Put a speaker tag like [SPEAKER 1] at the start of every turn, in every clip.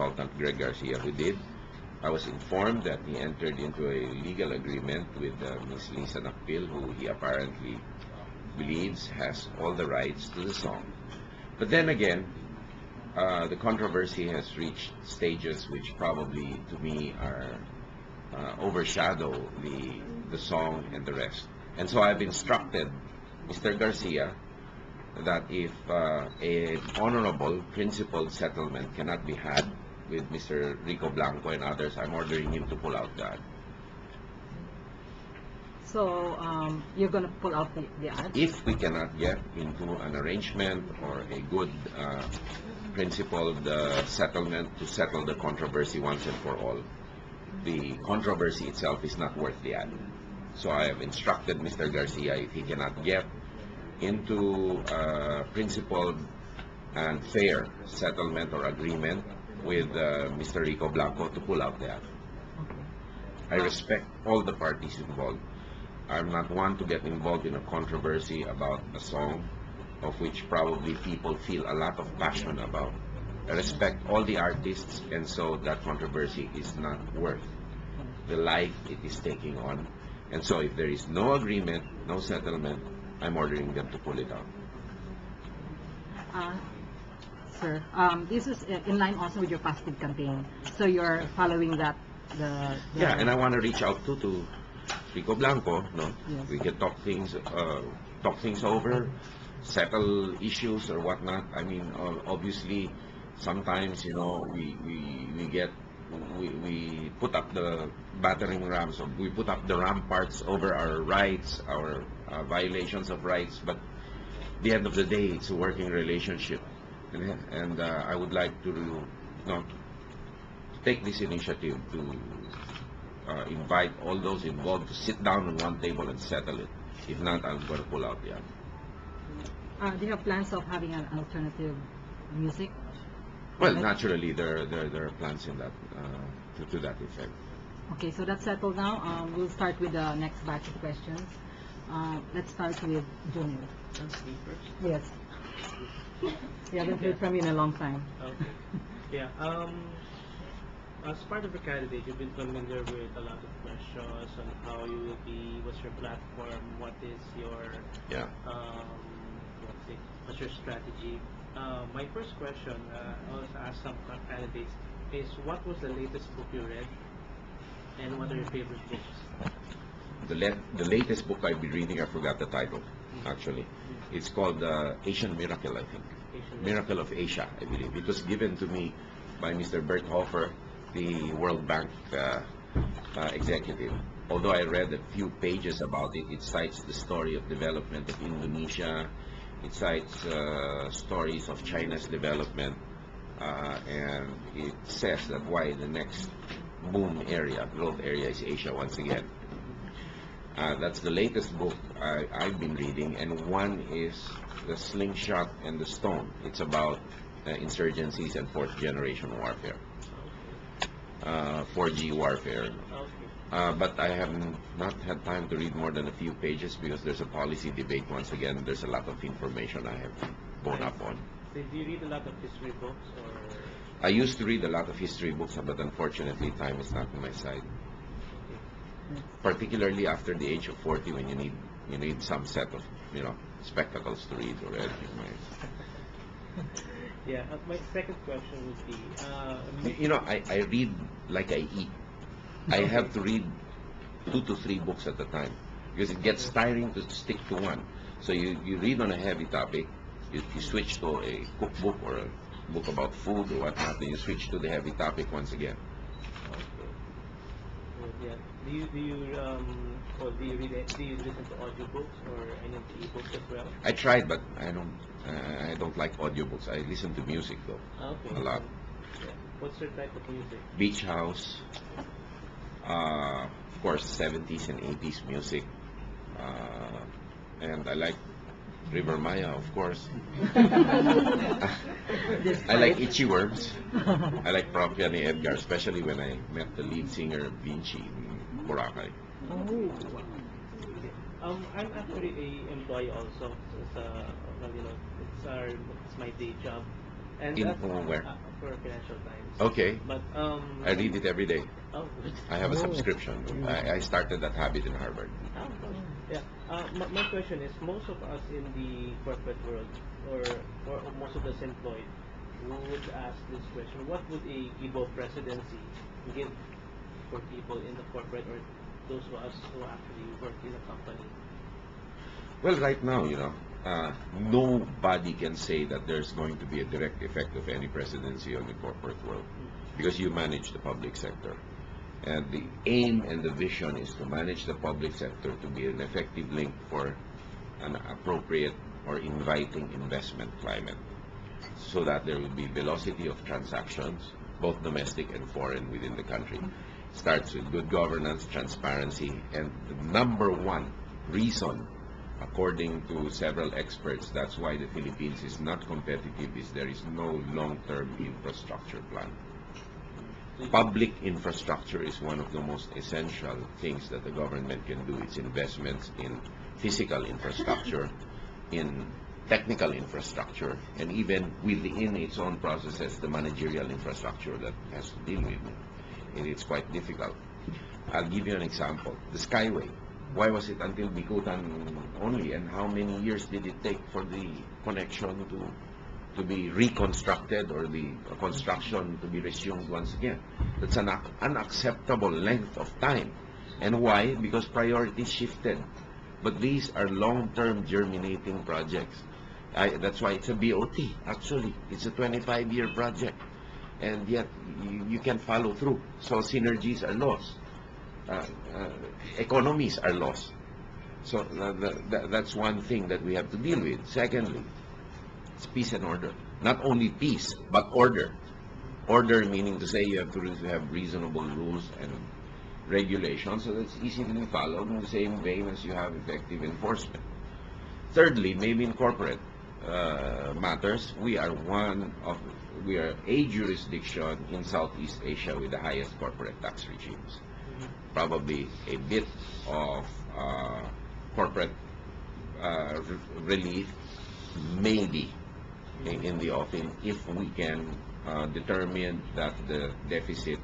[SPEAKER 1] consultant Greg Garcia who did. I was informed that he entered into a legal agreement with uh, Ms. Lizza Nakpil, who he apparently believes has all the rights to the song. But then again, uh, the controversy has reached stages which probably, to me, are uh, overshadow the the song and the rest. And so I've instructed Mr. Garcia that if uh, an honorable, principled settlement cannot be had with Mr. Rico Blanco and others, I'm ordering him to pull out the ad.
[SPEAKER 2] So, um, you're gonna pull out the, the ad?
[SPEAKER 1] If we cannot get into an arrangement or a good uh, principled uh, settlement to settle the controversy once and for all, the controversy itself is not worth the ad. So I have instructed Mr. Garcia if he cannot get into uh, principled and fair settlement or agreement with uh, Mr. Rico Blanco to pull out the.
[SPEAKER 2] Okay.
[SPEAKER 1] I respect all the parties involved. I'm not one to get involved in a controversy about a song of which probably people feel a lot of passion about. I respect all the artists, and so that controversy is not worth the life it is taking on. And so if there is no agreement, no settlement, I'm ordering them to pull it out.
[SPEAKER 2] Uh, Sir, um, this is uh, in line also with your positive campaign. So you're following that, the... the-
[SPEAKER 1] Yeah, and I want to reach out to to Rico Blanco, no?
[SPEAKER 2] Yes.
[SPEAKER 1] We can talk things, uh, talk things over, settle issues or whatnot. I mean, uh, obviously, sometimes, you know, we, we, we get, we, we put up the battering rams, or we put up the ramparts over our rights, our uh, violations of rights, but the end of the day, it's a working relationship. And, and uh, I would like to, you know, take this initiative to uh, invite all those involved to sit down on one table and settle it. If not, I'm going to pull out the ad.
[SPEAKER 2] Uh, do you have plans of having an alternative music?
[SPEAKER 1] Well,
[SPEAKER 2] Like-
[SPEAKER 1] naturally, there, there, there are plans in that, uh, to, to that effect.
[SPEAKER 2] Okay, so that's settled now. Um, we'll start with the next batch of questions. Uh, let's start with Junior. Yes. We haven't heard from you in a long time.
[SPEAKER 3] Okay. Yeah, um, as part of the candidate, you've been familiar with a lot of questions on how you will be, what's your platform, what is your,
[SPEAKER 1] Yeah.
[SPEAKER 3] um, what's it, what's your strategy? Uh, my first question, uh, I always ask some ca- candidates, is what was the latest book you read? And what are your favorite books?
[SPEAKER 1] The, le- the latest book I've been reading, I forgot the title, actually. It's called uh, Asian Miracle, I think.
[SPEAKER 3] Asian-
[SPEAKER 1] Miracle of Asia, I believe. It was given to me by Mr. Bert Hofer, the World Bank uh, uh, executive. Although I read a few pages about it, it cites the story of development of Indonesia, it cites uh, stories of China's development, uh, and it says that why the next boom area, growth area is Asia once again. Uh, that's the latest book I, I've been reading, and one is The Slingshot and the Stone. It's about uh, insurgencies and fourth generation warfare, uh, 4G warfare. Uh, but I have not had time to read more than a few pages because there's a policy debate once again. There's a lot of information I have blown up on.
[SPEAKER 3] So do you read a lot of history books or?
[SPEAKER 1] I used to read a lot of history books, but unfortunately, time is not on my side. Particularly after the age of 40, when you need you need some set of you know spectacles to read or anything.
[SPEAKER 3] Yeah, uh, my second question would be, uh,
[SPEAKER 1] You- You know, I, I read like I eat. I have to read two to three books at a time because it gets tiring to stick to one. So you, you read on a heavy topic, you, you switch to a cookbook or a book about food or whatnot, then you switch to the heavy topic once again.
[SPEAKER 3] Okay. Good, yeah. Do you do you um or do you read it- do you listen to audiobooks or any of the ebooks as well?
[SPEAKER 1] I tried, but I don't uh, I don't like audiobooks. I listen to music though.
[SPEAKER 3] Okay.
[SPEAKER 1] A lot.
[SPEAKER 3] Yeah. What's your type of music?
[SPEAKER 1] Beach House, uh, of course, 70s and 80s music, uh, and I like River Maya, of course. I like Itchy Worms. I like Parokya ni Edgar, especially when I met the lead singer Vinci in Boracay.
[SPEAKER 2] Oh,
[SPEAKER 3] Um, I'm actually a employee also. So it's uh, well, you know, it's our it's my day job. And
[SPEAKER 1] In
[SPEAKER 3] that-
[SPEAKER 1] where?
[SPEAKER 3] uh, for Financial Times.
[SPEAKER 1] Okay,
[SPEAKER 3] But um.
[SPEAKER 1] I read it every day.
[SPEAKER 3] Oh, good.
[SPEAKER 1] I have a
[SPEAKER 2] Oh.
[SPEAKER 1] subscription. I, I started that habit in Harvard.
[SPEAKER 3] Oh, good. Yeah. Uh, my, my question is, most of us in the corporate world, or, or most of us employed, would ask this question: What would a Gibo presidency give for people in the corporate or those of us who actually work in a company?
[SPEAKER 1] Well, right now, you know, uh, nobody can say that there's going to be a direct effect of any presidency on the corporate world because you manage the public sector. And the aim and the vision is to manage the public sector to be an effective link for an appropriate or inviting investment climate so that there will be velocity of transactions, both domestic and foreign within the country. Starts with good governance, transparency, and the number one reason according to several experts, that's why the Philippines is not competitive, is there is no long-term infrastructure plan. Public infrastructure is one of the most essential things that the government can do. It's investments in physical infrastructure, in technical infrastructure, and even within its own processes, the managerial infrastructure that has to deal with it. It's quite difficult. I'll give you an example. The Skyway. Why was it until Bikutan only, and how many years did it take for the connection to to be reconstructed or the construction to be resumed once again? That's an un- unacceptable length of time. And why? Because priorities shifted. But these are long-term germinating projects. I, that's why it's a BOT, actually. It's a 25-year project. And yet, you, you can follow through. So synergies are lost. Uh, uh, economies are lost. So the, the, that's one thing that we have to deal with. Secondly, it's peace and order. Not only peace, but order. Order meaning to say you have to have reasonable rules and regulations so that's easy to followed in the same vein as you have effective enforcement. Thirdly, maybe in corporate uh, matters, we are one of we are a jurisdiction in Southeast Asia with the highest corporate tax regimes. Probably a bit of uh, corporate uh, relief, maybe in, in the offing, if we can uh, determine that the deficit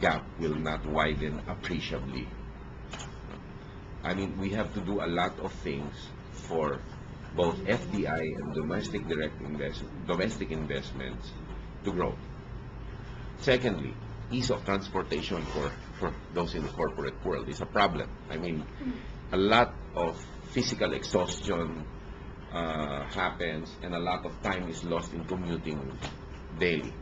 [SPEAKER 1] gap will not widen appreciably. I mean, we have to do a lot of things for both FDI and domestic direct invest domestic investments to grow. Secondly, ease of transportation for, for those in the corporate world is a problem. I mean, a lot of physical exhaustion uh, happens and a lot of time is lost in commuting daily.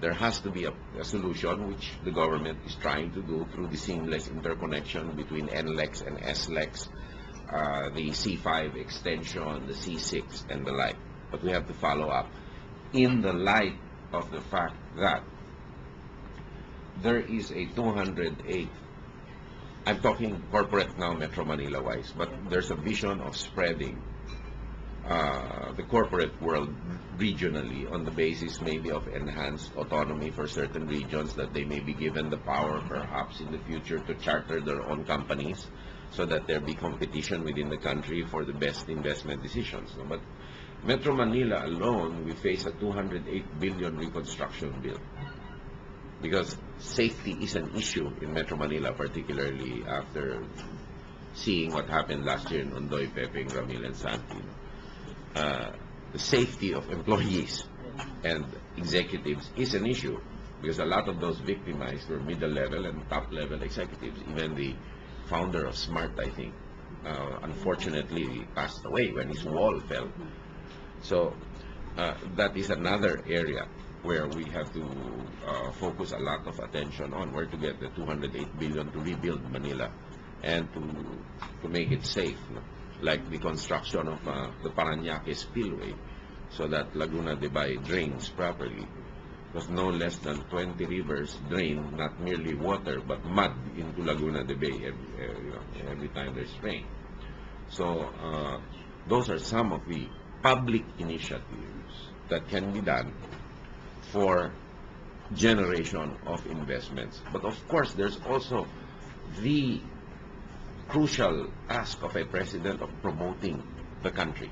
[SPEAKER 1] There has to be a, a solution which the government is trying to do through the seamless interconnection between NLEX and SLEX, uh, the C5 extension, the C6 and the like. But we have to follow up in the light of the fact that there is a 208 I'm talking corporate now, Metro Manila wise, but there's a vision of spreading uh, the corporate world regionally on the basis maybe of enhanced autonomy for certain regions that they may be given the power perhaps in the future to charter their own companies so that there be competition within the country for the best investment decisions. But Metro Manila alone, we face a 208 billion reconstruction bill because safety is an issue in Metro Manila, particularly after seeing what happened last year in Ondoy, Pepeng, Ramil, and Santi. Uh, the safety of employees and executives is an issue because a lot of those victimized were middle level and top level executives. Even the founder of Smart, I think, uh, unfortunately passed away when his wall fell. So uh, that is another area where we have to uh, focus a lot of attention on where to get the 208 billion to rebuild Manila and to to make it safe, no? like the construction of uh, the Paranaque spillway so that Laguna de Bay drains properly. Because no less than 20 rivers drain not merely water but mud into Laguna de Bay every, uh, you know, every time there's rain. So uh, those are some of the public initiatives that can be done for generation of investments. But of course, there's also the crucial task of a president of promoting the country.